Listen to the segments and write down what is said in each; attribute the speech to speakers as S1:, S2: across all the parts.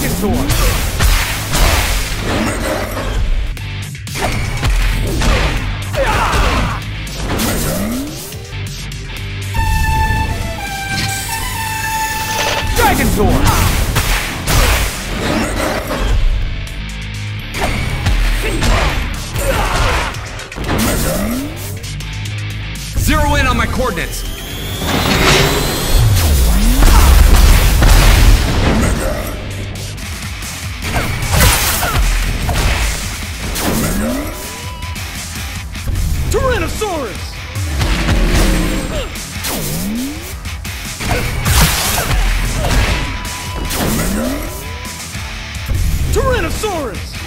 S1: Megazord! Zero in on my coordinates!
S2: Tyrannosaurus! Tyrannosaurus!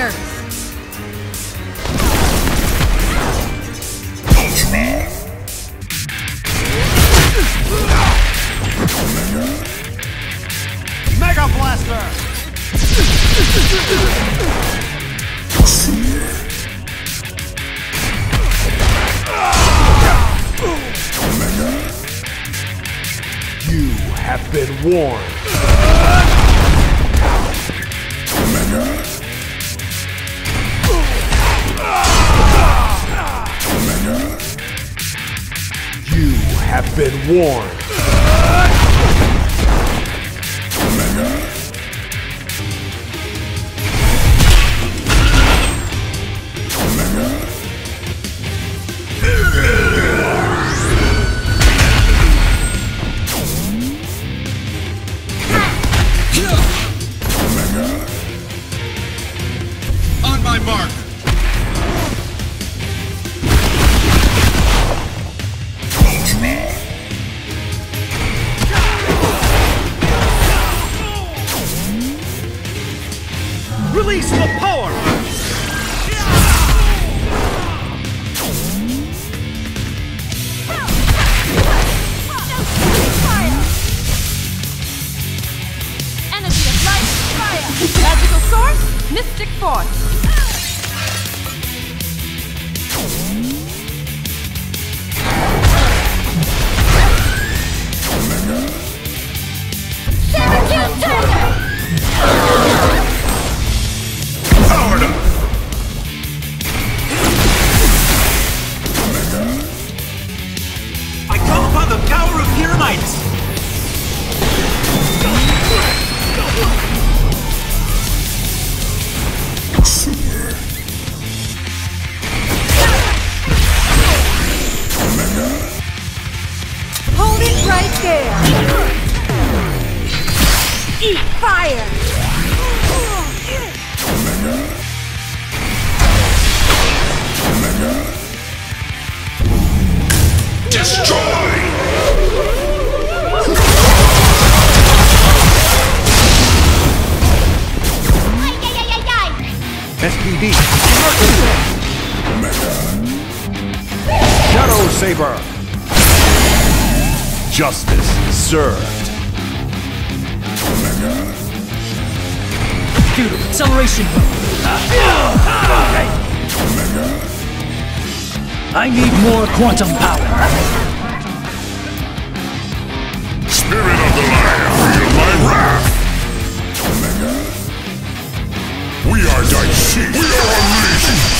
S3: Cat Stunner!
S2: Mega Blaster!
S4: You have been warned. Have been warned.
S1: On my mark.
S2: Release the power!
S3: Energy of light, fire! Magical source, mystic force! Eat fire!
S4: Destroy. SPD. Shadow Saber. Justice served.
S2: Computer, acceleration. I need more quantum power.
S4: Spirit of the Lion, feel my wrath! We are Daisy! We are unleashed!